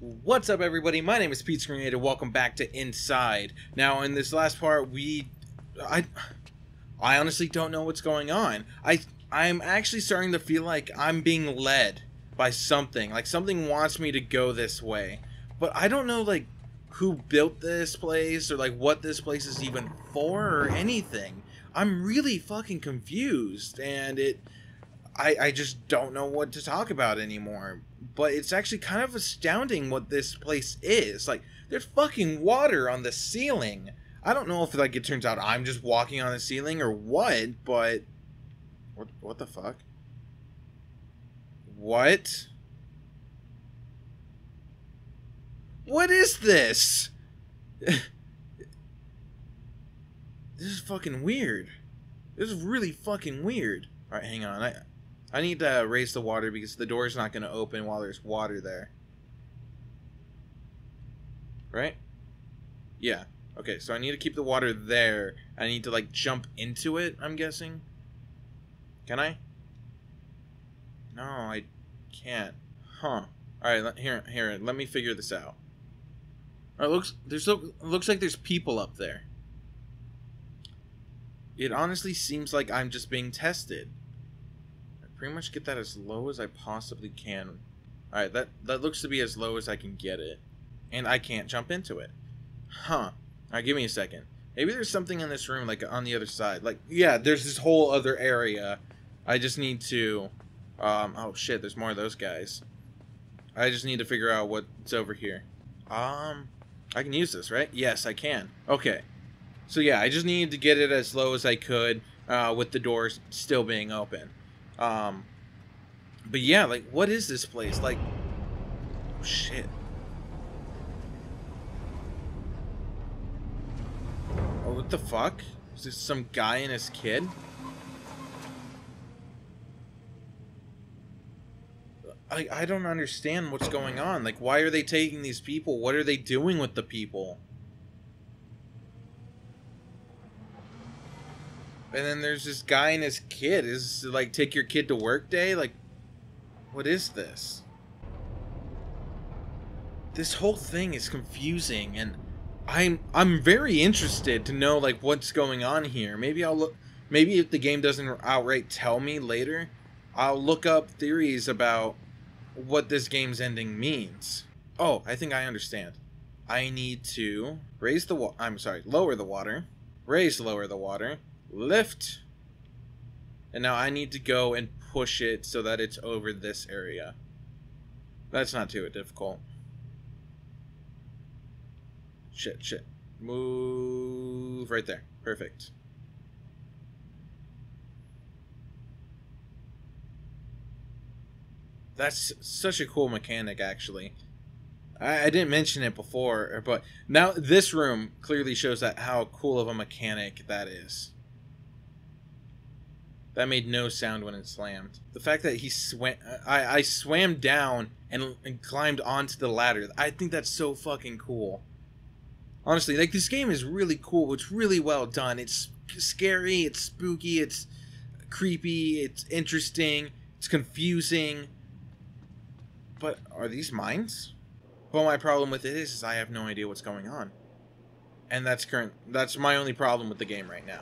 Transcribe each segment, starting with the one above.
What's up everybody, my name is PizzaGrenade, welcome back to Inside. Now in this last part we... I... I honestly don't know what's going on. I, I'm actually starting to feel like I'm being led by something. Like something wants me to go this way. But I don't know like who built this place or like what this place is even for or anything. I'm really fucking confused and it... I, I just don't know what to talk about anymore. But it's actually kind of astounding what this place is. Like, there's fucking water on the ceiling. I don't know if like it turns out I'm just walking on the ceiling or what, but what what the fuck? What? What is this? this is fucking weird. This is really fucking weird. All right, hang on. I I need to raise the water because the door's not going to open while there's water there. Right? Yeah. Okay, so I need to keep the water there. I need to, like, jump into it, I'm guessing. Can I? No, I can't. Huh. Alright, here, here, let me figure this out. Alright, looks, there's, looks like there's people up there. It honestly seems like I'm just being tested pretty much get that as low as I possibly can. Alright, that, that looks to be as low as I can get it. And I can't jump into it. Huh. Alright, give me a second. Maybe there's something in this room, like, on the other side. Like, yeah, there's this whole other area. I just need to... Um, oh shit, there's more of those guys. I just need to figure out what's over here. Um, I can use this, right? Yes, I can. Okay. So yeah, I just needed to get it as low as I could uh, with the doors still being open. Um, but yeah, like, what is this place? Like, oh, shit. Oh, what the fuck? Is this some guy and his kid? I, I don't understand what's going on. Like, why are they taking these people? What are they doing with the people? And then there's this guy and his kid. Is like take your kid to work day? Like, what is this? This whole thing is confusing, and I'm I'm very interested to know like what's going on here. Maybe I'll look. Maybe if the game doesn't outright tell me later, I'll look up theories about what this game's ending means. Oh, I think I understand. I need to raise the wa- I'm sorry, lower the water, raise lower the water, lift. And now I need to go and push it so that it's over this area. That's not too difficult. Shit, shit. Move right there. Perfect. That's such a cool mechanic, actually. I, I didn't mention it before, but now this room clearly shows that how cool of a mechanic that is. That made no sound when it slammed. The fact that he swam, I, I swam down and, and climbed onto the ladder. I think that's so fucking cool. Honestly, like this game is really cool. It's really well done. It's scary. It's spooky. It's creepy. It's interesting. It's confusing. But are these mines? Well, my problem with it is, is I have no idea what's going on. And that's current. That's my only problem with the game right now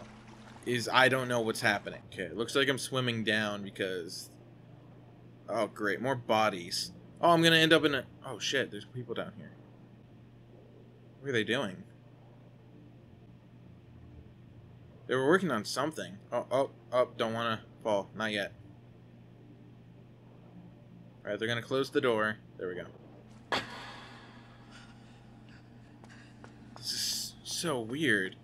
is I don't know what's happening. Okay, looks like I'm swimming down because... Oh, great. More bodies. Oh, I'm going to end up in a... Oh, shit. There's people down here. What are they doing? They were working on something. Oh, oh, oh, don't want to fall. Not yet. Alright, they're going to close the door. There we go. This is so weird.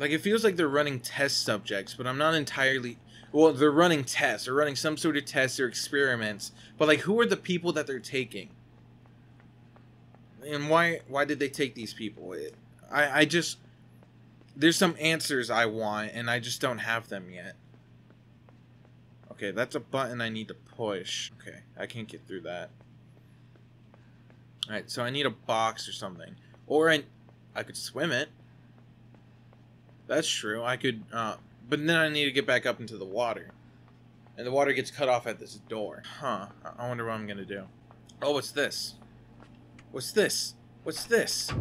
Like, it feels like they're running test subjects, but I'm not entirely... Well, they're running tests. They're running some sort of tests or experiments. But, like, who are the people that they're taking? And why why did they take these people? It, I, I just... There's some answers I want, and I just don't have them yet. Okay, that's a button I need to push. Okay, I can't get through that. Alright, so I need a box or something. Or I, I could swim it. That's true. I could, uh, but then I need to get back up into the water. And the water gets cut off at this door. Huh. I wonder what I'm gonna do. Oh, what's this? What's this? What's this?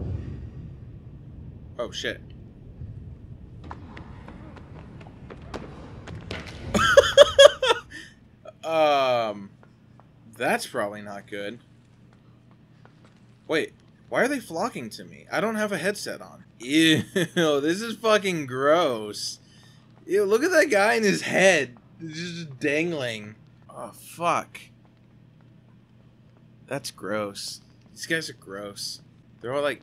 Oh shit. um that's probably not good. Wait, why are they flocking to me? I don't have a headset on. Ew, this is fucking gross. Ew, look at that guy in his head. Just dangling. Oh, fuck. That's gross. These guys are gross. They're all like...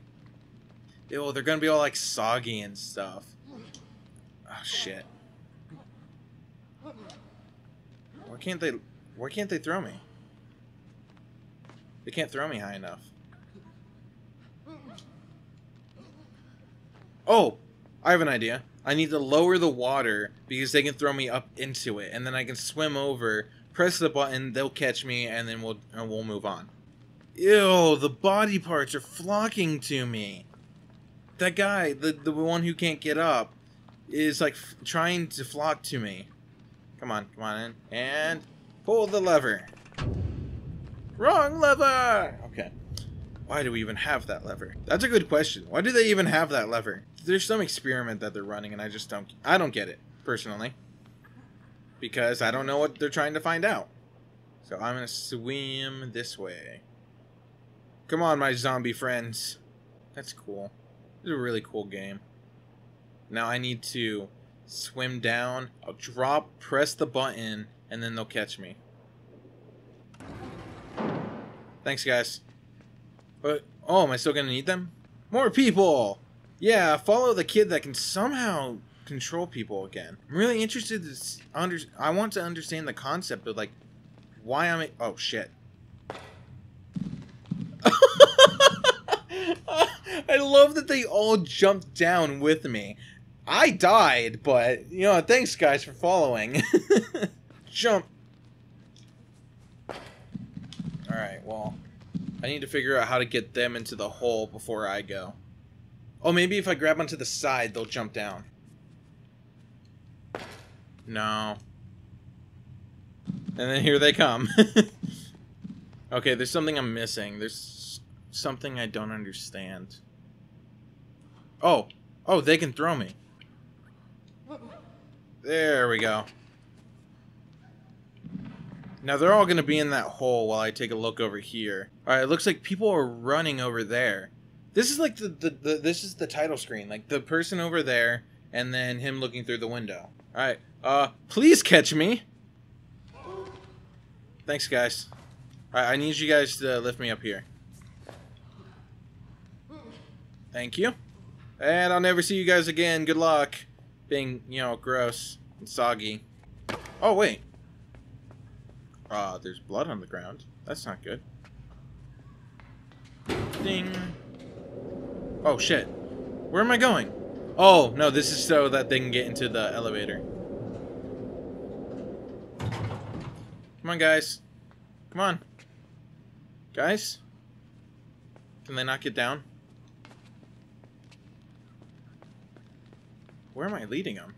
Ew, they're gonna be all like soggy and stuff. Oh, shit. Why can't they... Why can't they throw me? They can't throw me high enough. Oh! I have an idea. I need to lower the water because they can throw me up into it, and then I can swim over, press the button, they'll catch me, and then we'll and we'll move on. Ew, the body parts are flocking to me. That guy, the the one who can't get up, is like trying to flock to me. Come on, come on in, and pull the lever. Wrong lever! Why do we even have that lever? That's a good question. Why do they even have that lever? There's some experiment that they're running and I just don't I don't get it, personally. Because I don't know what they're trying to find out. So I'm gonna swim this way. Come on, my zombie friends. That's cool. This is a really cool game. Now I need to swim down. I'll drop, press the button, and then they'll catch me. Thanks, guys. But, oh, am I still gonna need them? More people! Yeah, follow the kid that can somehow control people again. I'm really interested to under. I want to understand the concept of like why I'm. Oh shit. I love that they all jumped down with me. I died, but you know, thanks guys for following. Jump. Alright, well, I need to figure out how to get them into the hole before I go. Oh, maybe if I grab onto the side, they'll jump down. No. And then here they come. okay, there's something I'm missing. There's something I don't understand. Oh. Oh, they can throw me. There we go. Now they're all going to be in that hole while I take a look over here. Alright, it looks like people are running over there. This is like the, the, the, this is the title screen. Like the person over there and then him looking through the window. Alright, uh, please catch me. Thanks, guys. Alright, I need you guys to lift me up here. Thank you. And I'll never see you guys again. Good luck. Being, you know, gross and soggy. Oh, wait. Uh, there's blood on the ground. That's not good. Ding. Oh, shit. Where am I going? Oh, no, this is so that they can get into the elevator. Come on, guys. Come on. Guys? Can they not get down? Where am I leading them?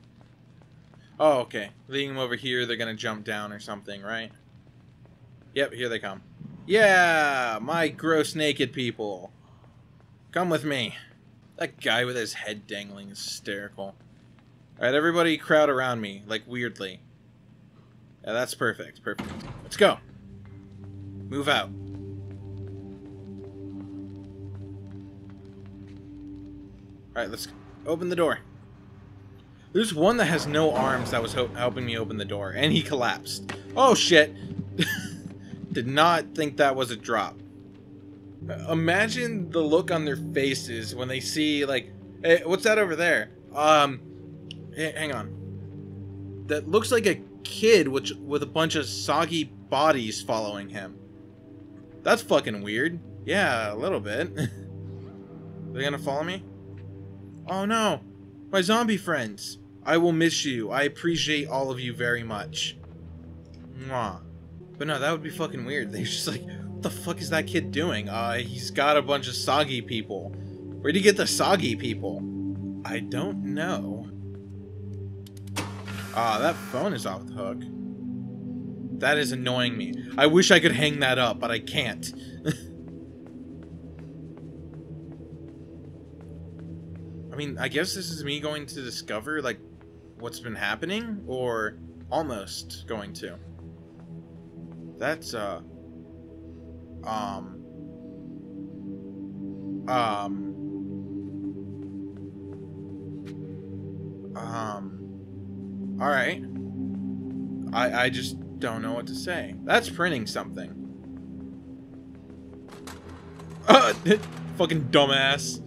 Oh, okay. Leading them over here, they're gonna jump down or something, right? Yep, here they come. Yeah, my gross naked people. Come with me. That guy with his head dangling is hysterical. Alright, everybody crowd around me, like weirdly. Yeah, that's perfect. Perfect. Let's go. Move out. Alright, let's open the door. There's one that has no arms that was helping me open the door, and he collapsed. Oh, shit. Did not think that was a drop. Imagine the look on their faces when they see, like, hey, what's that over there? Um, hang on. That looks like a kid with, with a bunch of soggy bodies following him. That's fucking weird. Yeah, a little bit. They're gonna follow me? Oh no! My zombie friends! I will miss you. I appreciate all of you very much. Mwah. But no, that would be fucking weird. They're just like, what the fuck is that kid doing? Uh, he's got a bunch of soggy people. Where'd he get the soggy people? I don't know. Ah, that phone is off the hook. That is annoying me. I wish I could hang that up, but I can't. I mean, I guess this is me going to discover, like, what's been happening, or almost going to. That's, uh, um, um, um, alright. I, I just don't know what to say. That's printing something. Uh, fucking dumbass.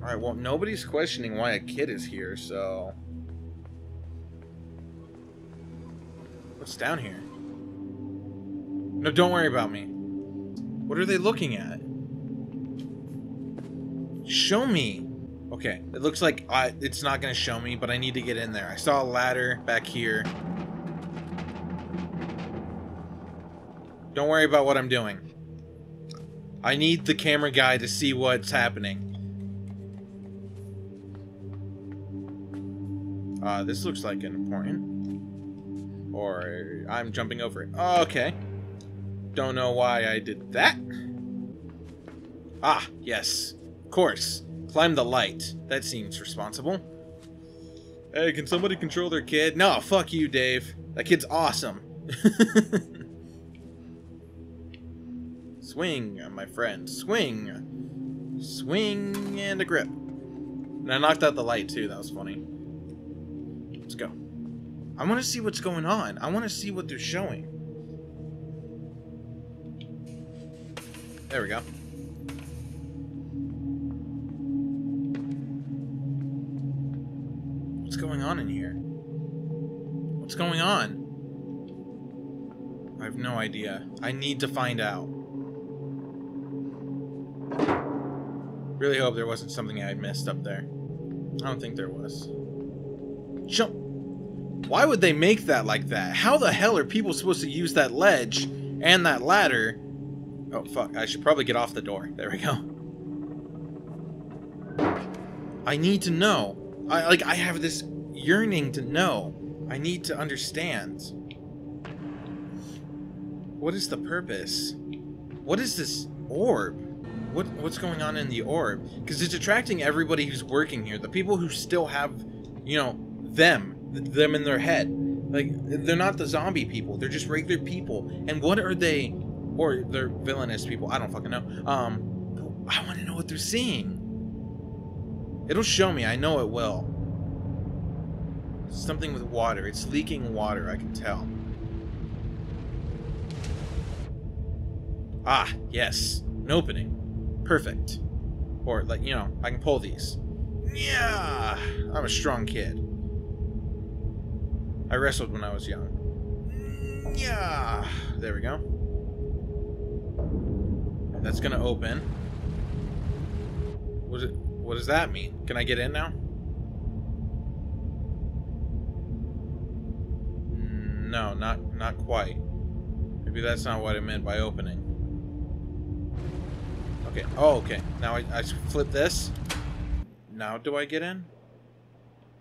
Alright, well, nobody's questioning why a kid is here, so... What's down here? No, don't worry about me. What are they looking at? Show me! Okay, it looks like I, it's not going to show me, but I need to get in there. I saw a ladder back here. Don't worry about what I'm doing. I need the camera guy to see what's happening. Uh, this looks like an important. Or I'm jumping over it. Oh, okay. Don't know why I did that. Ah, yes. Of course. Climb the light. That seems responsible. Hey, can somebody control their kid? No, fuck you, Dave. That kid's awesome. Swing, my friend. Swing. Swing and a grip. And I knocked out the light, too. That was funny. Let's go. I want to see what's going on. I want to see what they're showing. There we go. What's going on in here? What's going on? I have no idea. I need to find out. Really hope there wasn't something I missed up there. I don't think there was. Jump! Why would they make that like that? How the hell are people supposed to use that ledge and that ladder? Oh, fuck. I should probably get off the door. There we go. I need to know. I like I have this yearning to know. I need to understand. What is the purpose? What is this orb? What what's going on in the orb? Because it's attracting everybody who's working here. The people who still have, you know, them, them in their head. Like they're not the zombie people. They're just regular people. And what are they? Or they're villainous people. I don't fucking know. Um, I want to know what they're seeing. It'll show me. I know it will. Something with water. It's leaking water, I can tell. Ah, yes. An opening. Perfect. Or, like, you know, I can pull these. Yeah! I'm a strong kid. I wrestled when I was young. Yeah! There we go. That's gonna open. What, it, what does that mean? Can I get in now? No, not not quite. Maybe that's not what I meant by opening. Okay. Oh, okay. Now I, I flip this. Now do I get in?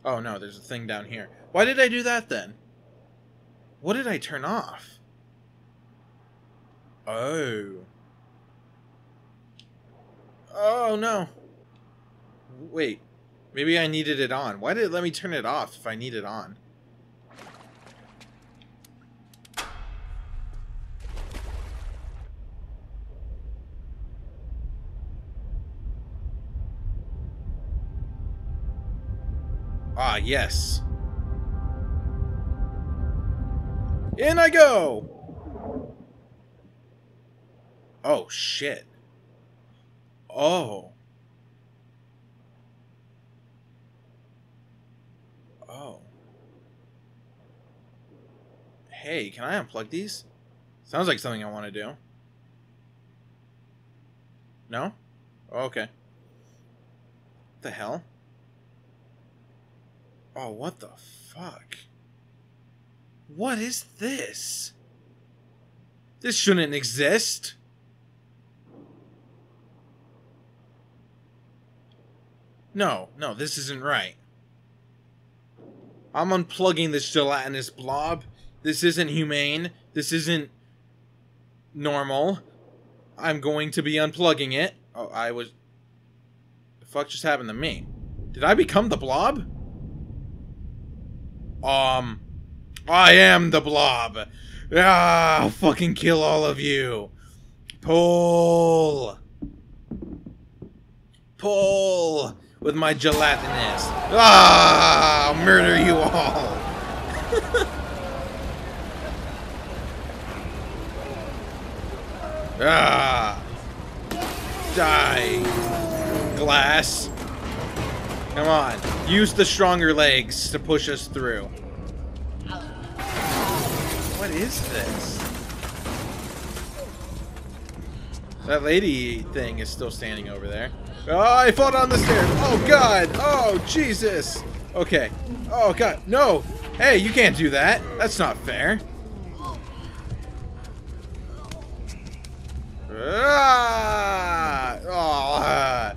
Oh, no. There's a thing down here. Why did I do that then? What did I turn off? Oh. Oh, no. Wait. Maybe I needed it on. Why did it let me turn it off if I need it on? Ah, yes. In I go! Oh, shit. Oh. Oh. Hey, can I unplug these? Sounds like something I want to do. No? Oh, okay. What the hell? Oh, what the fuck? What is this? This shouldn't exist. No, no, this isn't right. I'm unplugging this gelatinous blob. This isn't humane. This isn't normal. I'm going to be unplugging it. Oh, I was... The fuck just happened to me? Did I become the blob? Um, I am the blob. Ah, I'll fucking kill all of you. Pull. Pull with my gelatinous. Ah, I'll murder you all. ah. Die. Glass. Come on. Use the stronger legs to push us through. What is this? That lady thing is still standing over there. Oh, I fall down the stairs. Oh, God. Oh, Jesus. Okay. Oh, God. No. Hey, you can't do that. That's not fair. Ah! Oh.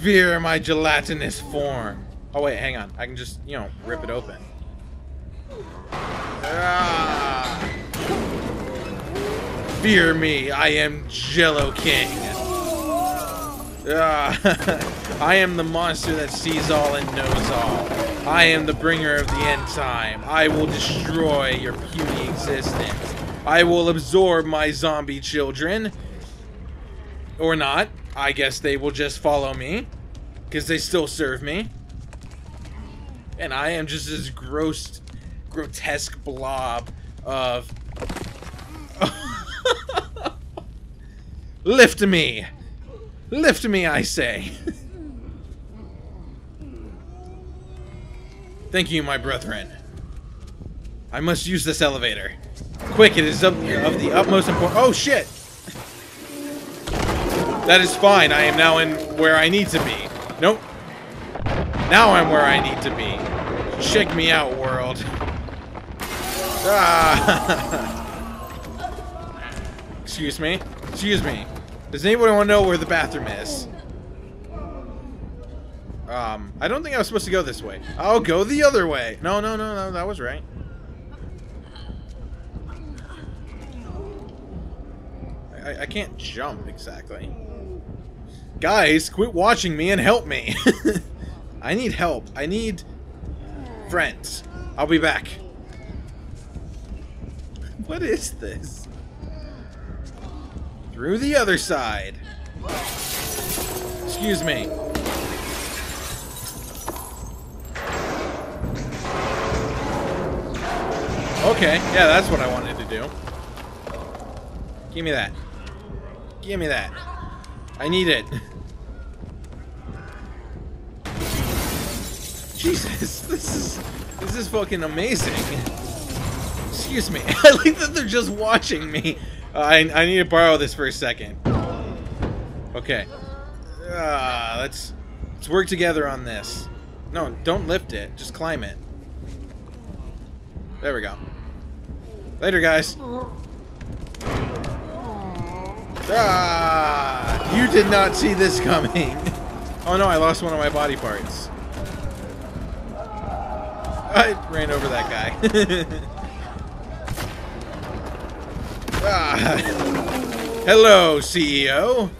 Fear my gelatinous form. Oh, wait, hang on. I can just, you know, rip it open. Ah! Fear me, I am Jello King. Ah, I am the monster that sees all and knows all. I am the bringer of the end time. I will destroy your puny existence. I will absorb my zombie children. Or not. I guess they will just follow me. Because they still serve me. And I am just this gross, grotesque blob of... Lift me! Lift me, I say! Thank you, my brethren. I must use this elevator. Quick, it is of, of the utmost importance. Oh, shit! That is fine. I am now in where I need to be. Nope. Now I'm where I need to be. Check me out, world. Ah. Excuse me. Excuse me. Does anybody want to know where the bathroom is? Um, I don't think I was supposed to go this way. I'll go the other way. No, no, no, no, that was right. I, I can't jump exactly. Guys, quit watching me and help me. I need help. I need friends. I'll be back. What is this? Through the other side. Excuse me. Okay, yeah, that's what I wanted to do. Give me that. Give me that. I need it. Jesus, this is this is fucking amazing. Excuse me. I like that they're just watching me. Uh, I I need to borrow this for a second. Okay. Uh, let's let's work together on this. No, don't lift it. Just climb it. There we go. Later, guys. Ah! You did not see this coming. Oh no, I lost one of my body parts. I ran over that guy. ah. Hello, CEO.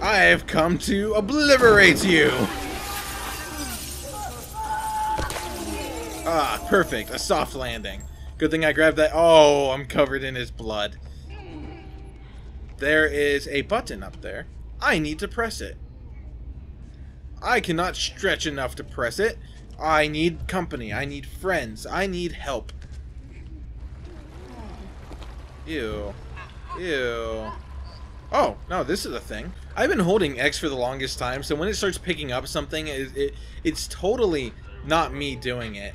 I have come to obliterate you. Ah, perfect. A soft landing. Good thing I grabbed that. Oh, I'm covered in his blood. There is a button up there. I need to press it. I cannot stretch enough to press it. I need company. I need friends. I need help. Ew. Ew. Oh, no, this is a thing. I've been holding X for the longest time, so when it starts picking up something, it, it it's totally not me doing it.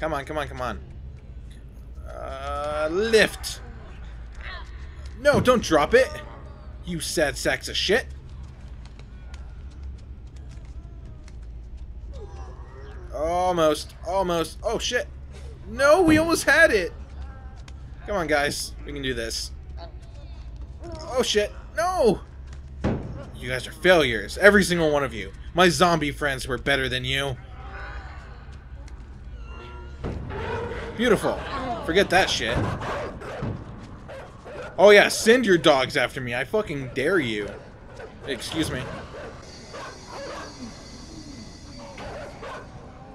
Come on, come on, come on. Uh, lift. No, don't drop it. You sad sacks of shit. Almost. Almost. Oh, shit. No, we almost had it. Come on, guys. We can do this. Oh. oh, shit. No! You guys are failures. Every single one of you. My zombie friends were better than you. Beautiful. Forget that shit. Oh yeah, send your dogs after me. I fucking dare you. Excuse me.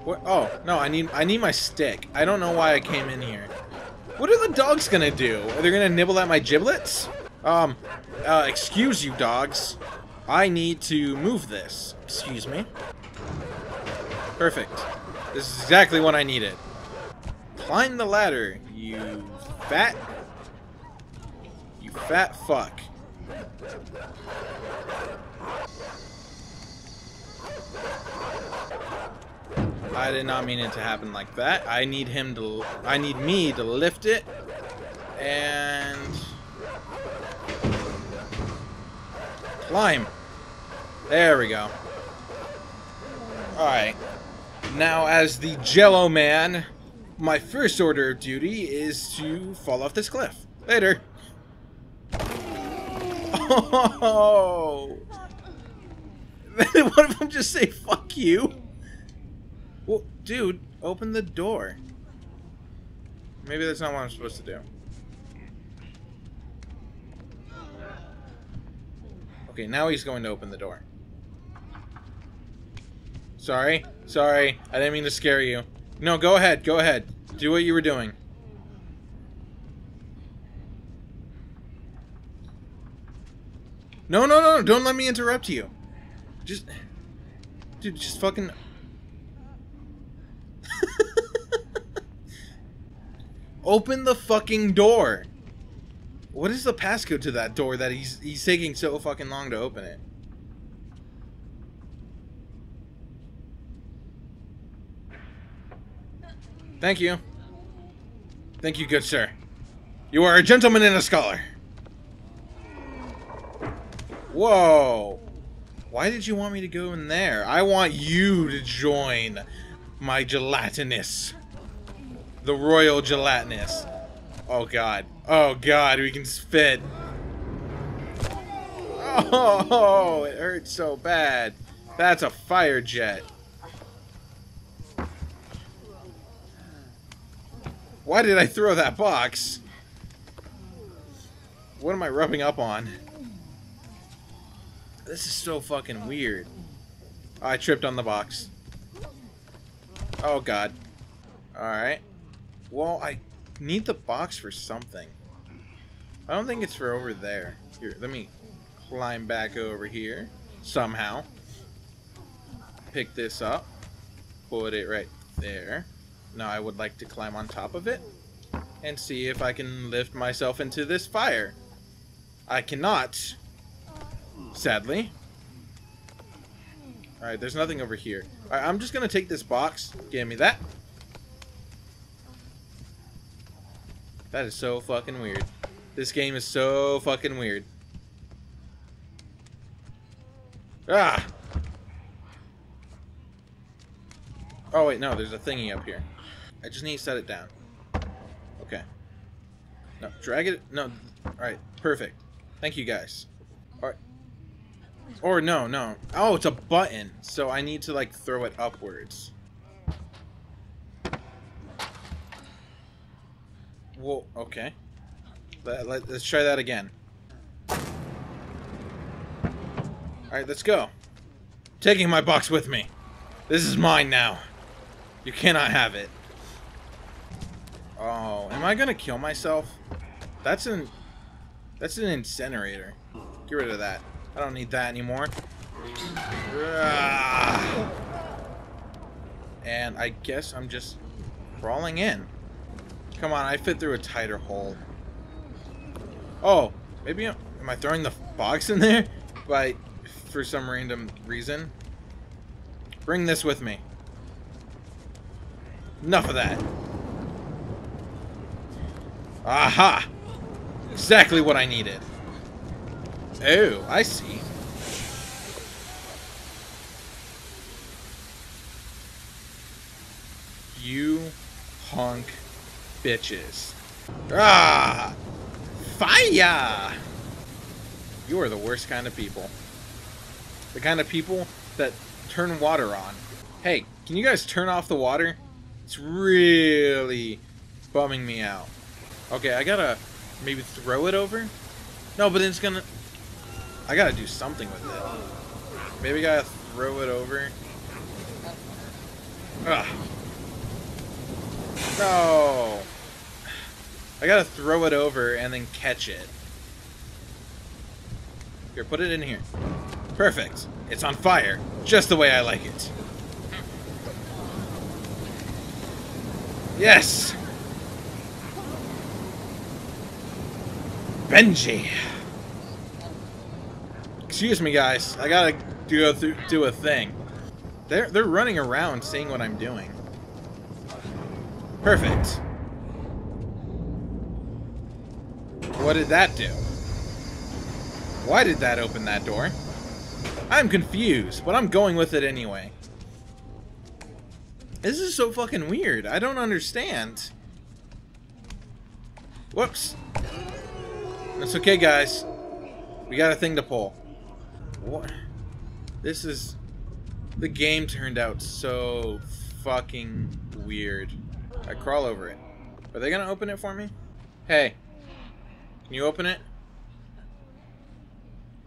What? Oh, no, I need I need my stick. I don't know why I came in here. What are the dogs gonna do? Are they gonna nibble at my giblets? Um, uh, excuse you, dogs. I need to move this. Excuse me. Perfect. This is exactly what I needed. Climb the ladder, you fat... You fat fuck. I did not mean it to happen like that. I need him to... I need me to lift it. And... Climb. There we go. Alright. Now, as the Jello Man, my first order of duty is to fall off this cliff. Later. Oh! One of them just say, fuck you? Well, dude, open the door. Maybe that's not what I'm supposed to do. Okay, now he's going to open the door. Sorry. Sorry. I didn't mean to scare you. No, go ahead. Go ahead. Do what you were doing. No, no, no. Don't let me interrupt you. Just... Dude, just fucking... Open the fucking door. What is the passcode to that door that he's he's taking so fucking long to open it? Thank you. Thank you, good sir. You are a gentleman and a scholar. Whoa. Why did you want me to go in there? I want you to join my gelatinous. The royal gelatinous. Oh god. Oh god, we can spit. Oh, it hurts so bad. That's a fire jet. Why did I throw that box? What am I rubbing up on? This is so fucking weird. I tripped on the box. Oh god. Alright. Well, I need the box for something. I don't think it's for over there. Here, let me climb back over here. Somehow. Pick this up. Put it right there. Now I would like to climb on top of it and see if I can lift myself into this fire. I cannot, sadly. Alright, there's nothing over here. Alright, I'm just going to take this box. Give me that. That is so fucking weird. This game is so fucking weird. Ah! Oh, wait, no, there's a thingy up here. I just need to set it down. Okay. No, drag it. No. Alright, perfect. Thank you, guys. Alright. Or, no, no. Oh, it's a button. So I need to, like, throw it upwards. Well, okay. Let, let, let's try that again. Alright, let's go. Taking my box with me. This is mine now. You cannot have it. Oh, am I gonna kill myself? That's an... That's an incinerator. Get rid of that. I don't need that anymore. Ah. And I guess I'm just crawling in. Come on, I fit through a tighter hole. Oh, maybe I'm, am I throwing the box in there? By, for some random reason. Bring this with me. Enough of that. Aha! Exactly what I needed. Oh, I see. You honk bitches. Ah! Fire! You are the worst kind of people. The kind of people that turn water on. Hey, can you guys turn off the water? It's really bumming me out. Okay, I gotta maybe throw it over? No, but it's gonna... I gotta do something with it. Maybe I gotta throw it over. Ugh. No. I gotta throw it over and then catch it. Here, put it in here. Perfect. It's on fire. Just the way I like it. Yes! Benji! Excuse me, guys. I gotta go through do a thing. They're they're running around seeing what I'm doing. Perfect. What did that do? Why did that open that door? I'm confused, but I'm going with it anyway. This is so fucking weird. I don't understand. Whoops. That's okay, guys. We got a thing to pull. What? This is... The game turned out so fucking weird. I crawl over it. Are they gonna open it for me? Hey. Can you open it?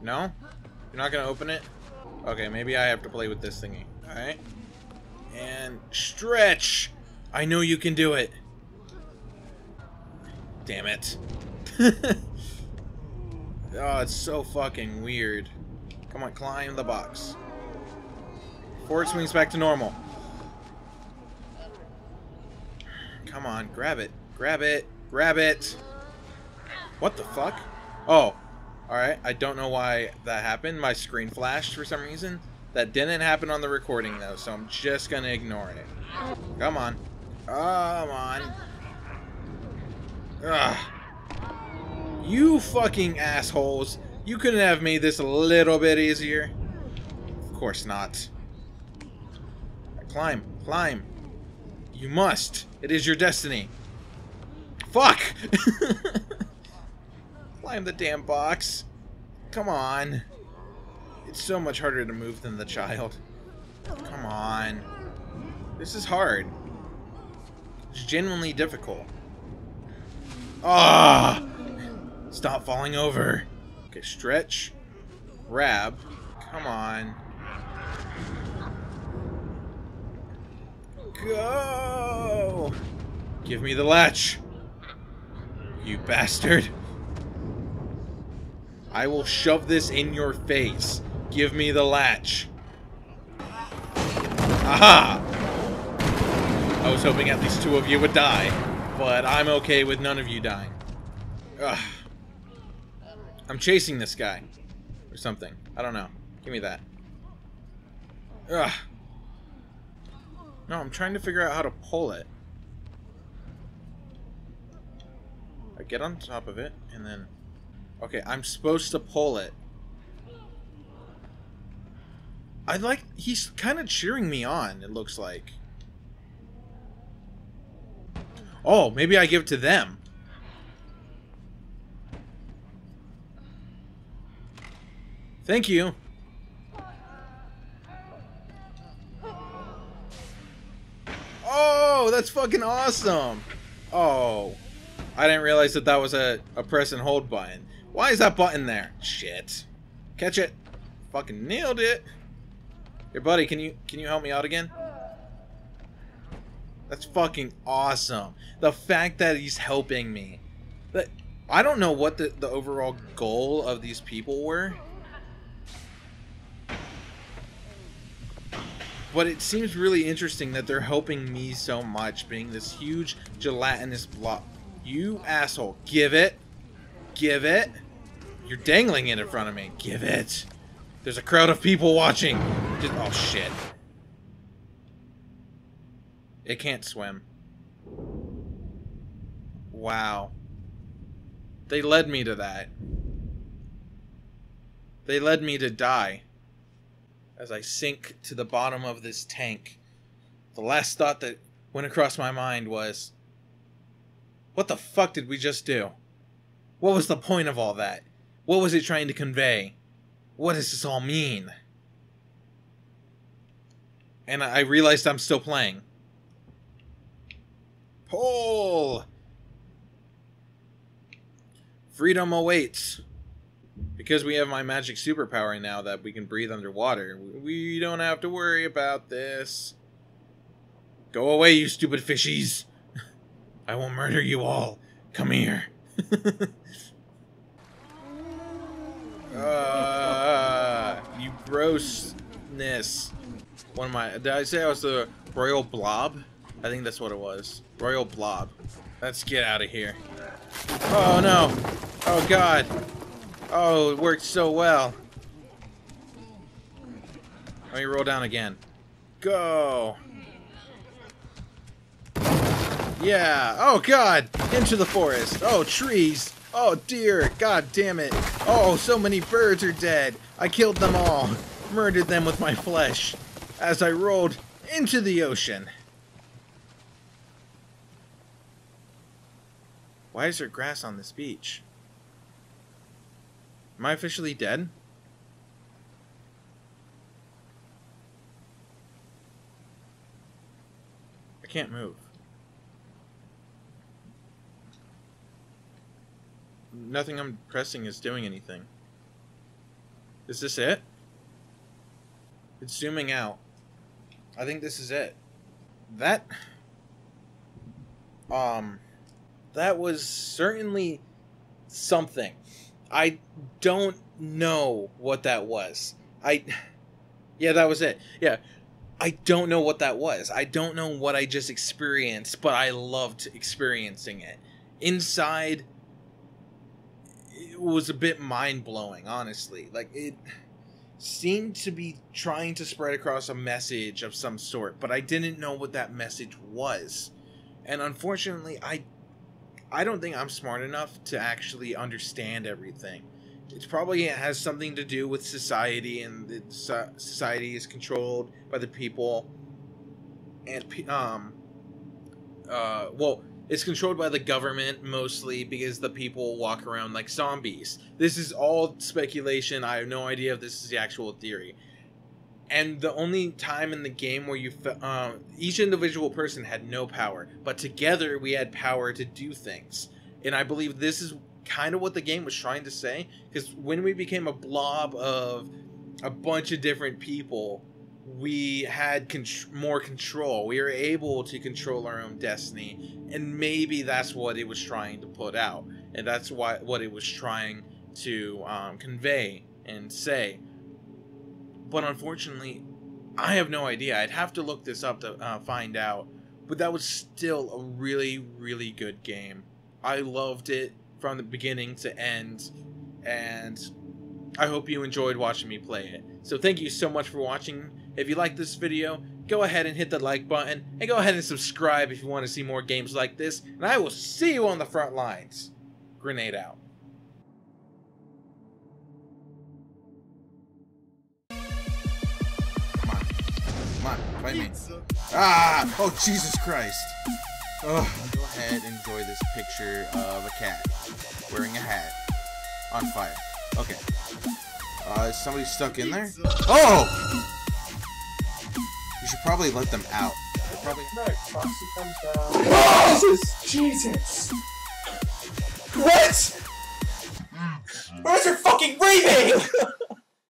No? You're not gonna open it? Okay, maybe I have to play with this thingy. Alright. And stretch! I know you can do it. Damn it. oh, it's so fucking weird. Come on, climb the box. It swings back to normal. Come on, grab it. Grab it. Grab it. What the fuck? Oh. Alright, I don't know why that happened. My screen flashed for some reason. That didn't happen on the recording, though, so I'm just gonna ignore it. Come on. Come on. Ugh. You fucking assholes. You couldn't have made this a little bit easier? Of course not. Climb. Climb. You must. It is your destiny. Fuck! Climb the damn box. Come on. It's so much harder to move than the child. Come on. This is hard. It's genuinely difficult. Ah! Stop falling over. Okay, stretch. Grab. Come on. Go! Give me the latch. You bastard. I will shove this in your face. Give me the latch. Aha! I was hoping at least two of you would die, but I'm okay with none of you dying. Ugh. I'm chasing this guy. Or something. I don't know. Give me that. Ugh. No, I'm trying to figure out how to pull it. I get on top of it, and then... Okay, I'm supposed to pull it. I like... He's kind of cheering me on, it looks like. Oh, maybe I give it to them. Thank you. Oh, that's fucking awesome. Oh. I didn't realize that that was a, a press and hold button. Why is that button there? Shit. Catch it. Fucking nailed it. Here, buddy, can you can you help me out again? That's fucking awesome. The fact that he's helping me. But I don't know what the, the overall goal of these people were. But it seems really interesting that they're helping me so much, being this huge gelatinous block. You asshole. Give it. Give it. You're dangling it in front of me. Give it. There's a crowd of people watching. Just, oh, shit. It can't swim. Wow. They led me to that. They led me to die as I sink to the bottom of this tank. The last thought that went across my mind was what the fuck did we just do? What was the point of all that? What was it trying to convey? What does this all mean? And I realized I'm still playing. Pull! Freedom awaits. Because we have my magic superpower now that we can breathe underwater, we don't have to worry about this. Go away, you stupid fishies. I will murder you all. Come here. uh, you grossness. One of my. Did I say I was the Royal Blob? I think that's what it was. Royal Blob. Let's get out of here. Oh no! Oh god! Oh, it worked so well. Let me roll down again. Go! Yeah! Oh god! Into the forest! Oh, trees! Oh dear! God damn it! Oh, so many birds are dead! I killed them all! Murdered them with my flesh! As I rolled into the ocean! Why is there grass on this beach? Am I officially dead? I can't move. Nothing I'm pressing is doing anything. Is this it? It's zooming out. I think this is it. That... Um that was certainly something. I don't know what that was. I Yeah, that was it. Yeah. I don't know what that was. I don't know what I just experienced, but I loved experiencing it. Inside it was a bit mind-blowing, honestly. Like it seemed to be trying to spread across a message of some sort, but I didn't know what that message was. And unfortunately, I I don't think I'm smart enough to actually understand everything. It's probably has something to do with society, and society is controlled by the people, and um, uh, well, it's controlled by the government mostly because the people walk around like zombies. This is all speculation. I have no idea if this is the actual theory and the only time in the game where you uh, each individual person had no power but together we had power to do things and i believe this is kind of what the game was trying to say because when we became a blob of a bunch of different people we had con- more control we were able to control our own destiny and maybe that's what it was trying to put out and that's why what it was trying to um, convey and say but unfortunately, I have no idea. I'd have to look this up to uh, find out. But that was still a really, really good game. I loved it from the beginning to end, and I hope you enjoyed watching me play it. So thank you so much for watching. If you like this video, go ahead and hit the like button, and go ahead and subscribe if you want to see more games like this, and I will see you on the front lines. Grenade out. me. Ah! Oh, Jesus Christ. Oh, go ahead and enjoy this picture of a cat wearing a hat on fire. Okay. Uh, is somebody stuck in there? Oh! You should probably let them out. They're probably... No, comes down. Jesus! Jesus! What? Mm-hmm. Where's your fucking breathing?